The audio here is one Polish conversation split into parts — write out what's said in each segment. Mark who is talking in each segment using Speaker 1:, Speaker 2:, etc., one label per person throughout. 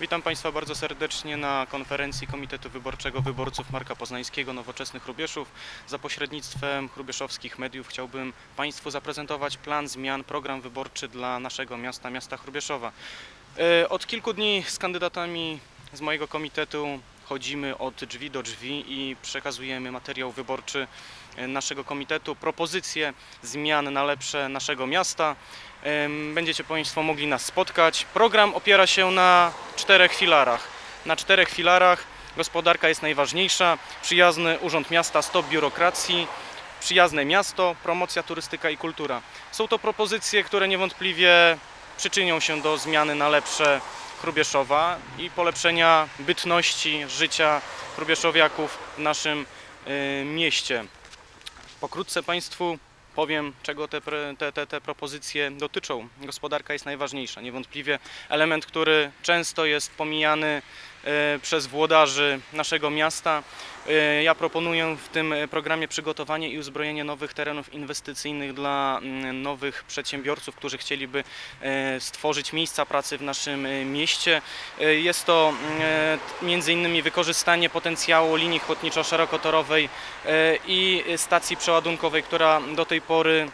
Speaker 1: Witam Państwa bardzo serdecznie na konferencji Komitetu Wyborczego Wyborców Marka Poznańskiego Nowoczesnych Hrubieszów. Za pośrednictwem hrubieszowskich mediów chciałbym Państwu zaprezentować plan zmian, program wyborczy dla naszego miasta, miasta Hrubieszowa. E, Od kilku dni z kandydatami z mojego komitetu chodzimy od drzwi do drzwi i przekazujemy materiał wyborczy e, naszego komitetu, propozycje zmian na lepsze naszego miasta. Będziecie Państwo mogli nas spotkać. Program opiera się na czterech filarach. Na czterech filarach gospodarka jest najważniejsza, przyjazny urząd miasta, stop biurokracji, przyjazne miasto, promocja, turystyka i kultura. Są to propozycje, które niewątpliwie przyczynią się do zmiany na lepsze Hrubieszowa i polepszenia bytności życia hrubieszowiaków w naszym y, mieście. Pokrótce Państwu powiem, czego te, te, te, te propozycje dotyczą. Gospodarka jest najważniejsza. Niewątpliwie element, który często jest pomijany przez włodarzy naszego miasta. E, Ja proponuję w tym programie przygotowanie i uzbrojenie nowych terenów inwestycyjnych dla mm, nowych przedsiębiorców, którzy chcieliby e, stworzyć miejsca pracy w naszym e, mieście. E, Jest to mm, e, innymi wykorzystanie potencjału linii chłodniczo-szerokotorowej e, i stacji przeładunkowej, która do tej pory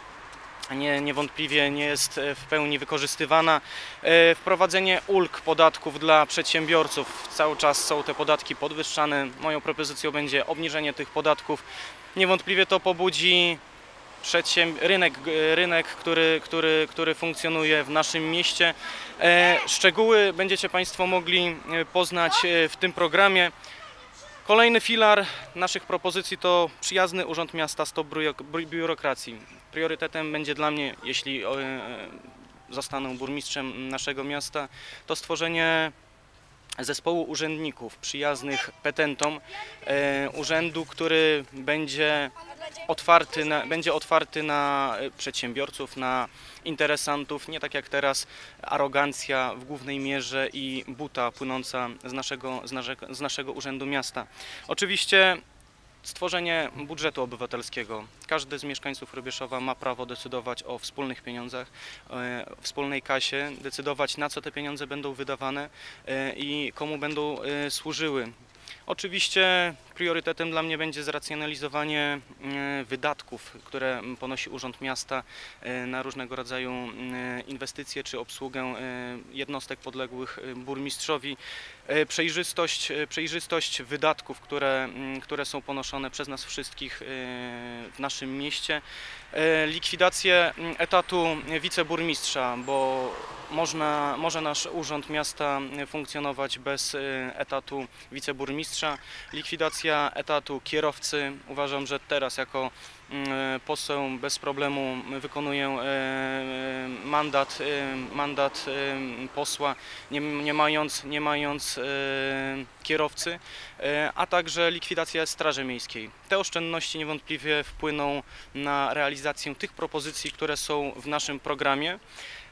Speaker 1: nie, niewątpliwie nie jest e, w pełni wykorzystywana. E, Wprowadzenie ulg podatków dla przedsiębiorców. Cały czas są te podatki podwyższane. Moją propozycją będzie obniżenie tych podatków. Niewątpliwie to pobudzi rynek, e, rynek który, który, który funkcjonuje w naszym mieście. Szczegóły będziecie Państwo mogli poznać w tym programie. Kolejny filar naszych propozycji to przyjazny urząd miasta, stop biuro- biu- biurokracji. Priorytetem będzie dla mnie, jeśli e, zostanę burmistrzem naszego miasta, to stworzenie zespołu urzędników przyjaznych petentom, e, urzędu, który będzie otwarty na, będzie otwarty na e, przedsiębiorców, na interesantów, nie tak jak teraz arogancja w głównej mierze i buta płynąca z naszego, z naszego, z naszego urzędu miasta. Oczywiście stworzenie budżetu obywatelskiego. Każdy z mieszkańców Rubieszowa ma prawo decydować o wspólnych pieniądzach, e, wspólnej kasie, decydować na co te pieniądze będą wydawane e, i komu będą e, służyły. Oczywiście priorytetem dla mnie będzie zracjonalizowanie e, wydatków, które ponosi Urząd Miasta e, na różnego rodzaju e, inwestycje czy obsługę jednostek podległych burmistrzowi. Przejrzystość, przejrzystość wydatków, które, które są ponoszone przez nas wszystkich w naszym mieście. Likwidację etatu wiceburmistrza, bo można, może nasz Urząd Miasta funkcjonować bez etatu wiceburmistrza. Likwidacja etatu kierowcy. Uważam, że teraz jako mm, poseł bez problemu wykonuję e, e, mandat, e, mandat posła, nie, nie mając, nie mając kierowcy, a także likwidacja Straży Miejskiej. Te oszczędności niewątpliwie wpłyną na realizację tych propozycji, które są w naszym programie.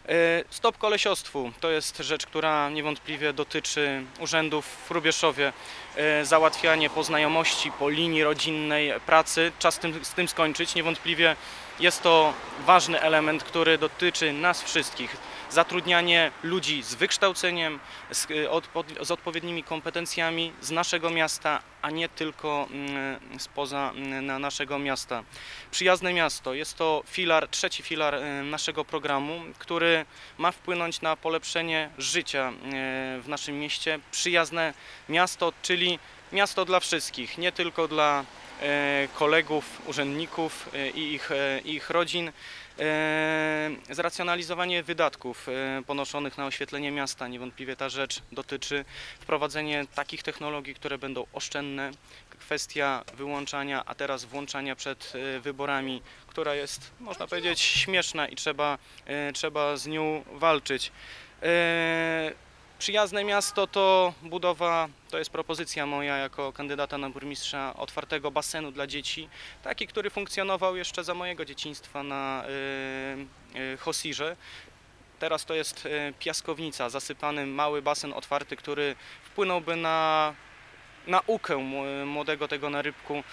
Speaker 1: E, Stop kolesiostwu to jest rzecz, która niewątpliwie dotyczy urzędów w Rubieszowie. E, Załatwianie po znajomości, po linii rodzinnej pracy. Czas tym, z tym skończyć. Niewątpliwie jest to ważny element, który dotyczy nas wszystkich. Zatrudnianie ludzi z wykształceniem, z, e, odpo- z odpowiednimi kompetencjami z naszego miasta, a nie tylko mm, spoza mm, na naszego miasta. Przyjazne miasto jest to filar, trzeci filar e, naszego programu, który ma wpłynąć na polepszenie życia e, w naszym mieście. Przyjazne miasto, czyli miasto dla wszystkich, nie tylko dla e, kolegów, urzędników e, i ich, e, ich rodzin. Zracjonalizowanie wydatków ponoszonych na oświetlenie miasta. Niewątpliwie ta rzecz dotyczy wprowadzenie takich technologii, które będą oszczędne. Kwestia wyłączania, a teraz włączania przed wyborami, która jest, można powiedzieć, śmieszna i trzeba, trzeba z nią walczyć. Przyjazne miasto to budowa, to jest propozycja moja jako kandydata na burmistrza otwartego basenu dla dzieci, taki, który funkcjonował jeszcze za mojego dzieciństwa na y, y, Hosirze. Teraz to jest y, piaskownica, zasypany mały basen otwarty, który wpłynąłby na naukę mł- młodego tego narybku e,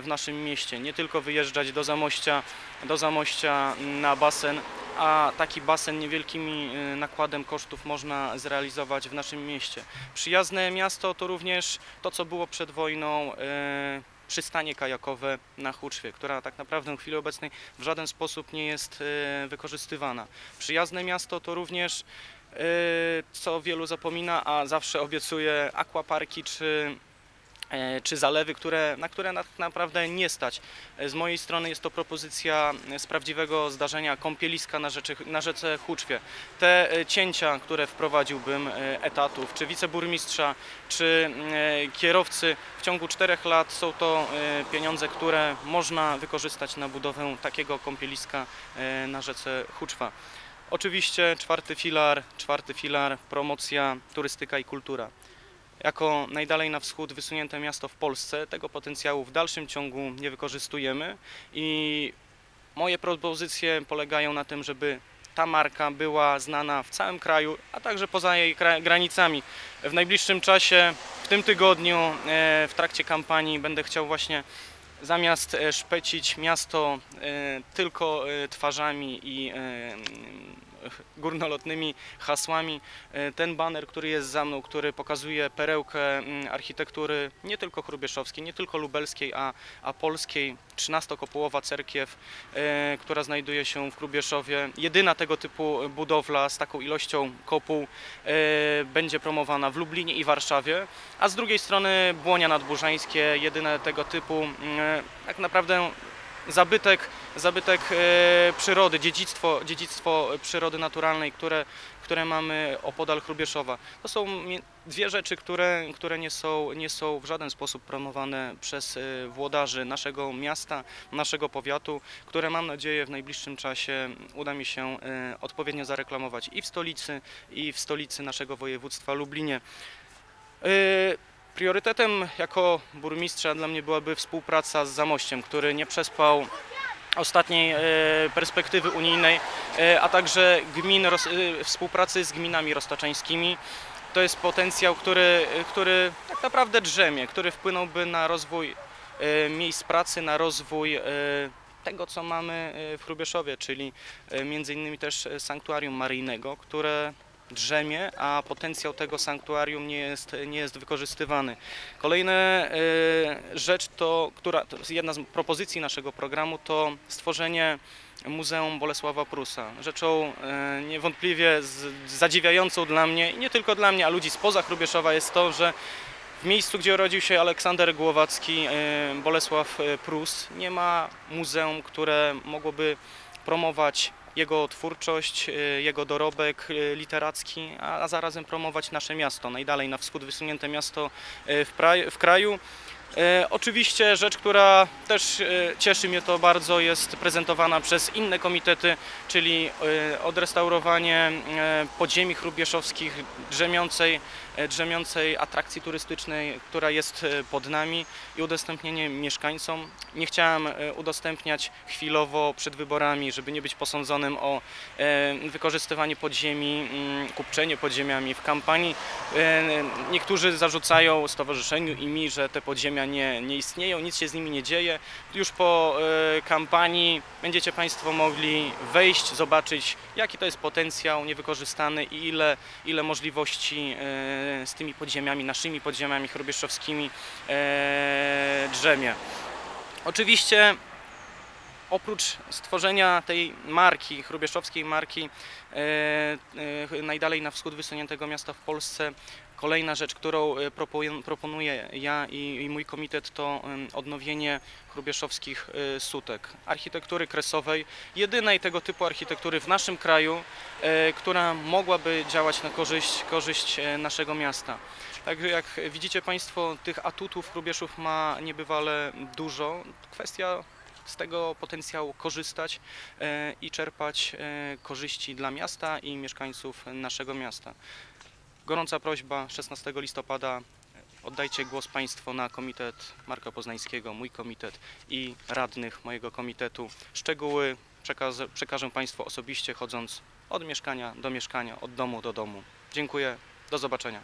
Speaker 1: w naszym mieście. Nie tylko wyjeżdżać do Zamościa, do Zamościa na basen, a taki basen niewielkimi e, nakładem kosztów można zrealizować w naszym mieście. Przyjazne miasto to również to, co było przed wojną, e, przystanie kajakowe na Huczwie, która tak naprawdę w chwili obecnej w żaden sposób nie jest e, wykorzystywana. Przyjazne miasto to również, co wielu zapomina, a zawsze obiecuje aquaparki czy czy zalewy, które, na które tak naprawdę nie stać. E, Z mojej strony jest to propozycja e, z prawdziwego zdarzenia kąpieliska na, rzeczy, na rzece Huczwie. Te e, cięcia, które wprowadziłbym e, etatów, czy wiceburmistrza, czy e, kierowcy w ciągu czterech lat są to e, pieniądze, które można wykorzystać na budowę takiego kąpieliska e, na rzece Huczwa. Oczywiście czwarty filar, czwarty filar, promocja, turystyka i kultura jako najdalej na wschód wysunięte miasto w Polsce tego potencjału w dalszym ciągu nie wykorzystujemy i moje propozycje polegają na tym, żeby ta marka była znana w całym kraju, a także poza jej granicami. W najbliższym czasie, w tym tygodniu, e, w trakcie kampanii będę chciał właśnie zamiast e, szpecić miasto e, tylko twarzami i górnolotnymi hasłami. E, Ten baner, który jest za mną, który pokazuje perełkę mm, architektury nie tylko chrubieszowskiej, nie tylko lubelskiej, a, a polskiej, 13-kopułowa cerkiew, e, która znajduje się w Chrubieszowie. Jedyna tego typu budowla z taką ilością kopuł e, będzie promowana w Lublinie i Warszawie, a z drugiej strony Błonia Nadburzańskie, jedyne tego typu, mm, tak naprawdę zabytek, zabytek e, przyrody, dziedzictwo, dziedzictwo przyrody naturalnej, które, które mamy opodal Chrubieszowa. To są dwie rzeczy, które, które nie, są, nie są w żaden sposób promowane przez e, włodarzy naszego miasta, naszego powiatu, które mam nadzieję w najbliższym czasie uda mi się e, odpowiednio zareklamować i w stolicy, i w stolicy naszego województwa Lublinie. Priorytetem jako burmistrza dla mnie byłaby współpraca z Zamościem, który nie przespał ostatniej e, perspektywy unijnej, e, a także gmin, e, współpracy z gminami roztaczańskimi. To jest potencjał, który, który tak naprawdę drzemie, który wpłynąłby na rozwój miejsc pracy, na rozwój tego, co mamy w Chrubieszowie, czyli między innymi też sanktuarium maryjnego, które drzemie, a potencjał tego sanktuarium nie jest, nie jest wykorzystywany. Kolejna e, rzecz, to, która, to jedna z propozycji naszego programu, to stworzenie Muzeum Bolesława Prusa. Rzeczą e, niewątpliwie zadziwiającą dla mnie, i nie tylko dla mnie, a ludzi spoza Chrubieszowa jest to, że w miejscu, gdzie urodził się Aleksander Głowacki, e, Bolesław Prus, nie ma muzeum, które mogłoby promować jego twórczość, e, jego dorobek e, literacki, a zarazem promować nasze miasto, najdalej na wschód wysunięte miasto e, w, kraju. Oczywiście rzecz, która też cieszy mnie to bardzo, jest prezentowana przez inne komitety, czyli odrestaurowanie podziemi chrubieszowskich, drzemiącej, drzemiącej atrakcji turystycznej, która jest e, pod nami i udostępnienie mieszkańcom. Nie chciałem e, udostępniać chwilowo przed wyborami, żeby nie być posądzonym o e, wykorzystywanie podziemi, mm, kupczenie podziemiami w kampanii. E, Niektórzy zarzucają stowarzyszeniu i mi, że te podziemia nie, nie istnieją, nic się z nimi nie dzieje. Już po e, kampanii będziecie Państwo mogli wejść, zobaczyć jaki to jest potencjał niewykorzystany i ile, ile możliwości e, z tymi podziemiami, naszymi podziemiami chrubieszowskimi e, drzemie. Oczywiście oprócz stworzenia tej marki, chrubieszowskiej marki e, e, najdalej na wschód wysuniętego miasta w Polsce, kolejna rzecz, którą e, proponuję, ja i, mój komitet to odnowienie chrubieszowskich e, sutek, architektury kresowej, jedynej tego typu architektury w naszym kraju, e, która mogłaby działać na korzyść, korzyść naszego miasta. Także jak widzicie Państwo, tych atutów Chrubieszów ma niebywale dużo. Kwestia z tego potencjału korzystać i czerpać korzyści dla miasta i mieszkańców naszego miasta. Gorąca prośba 16 listopada oddajcie głos Państwo na komitet Marka Poznańskiego, mój komitet i radnych mojego komitetu. Szczegóły przekażę, Państwu osobiście chodząc od mieszkania do mieszkania, od domu do domu. Dziękuję, do zobaczenia.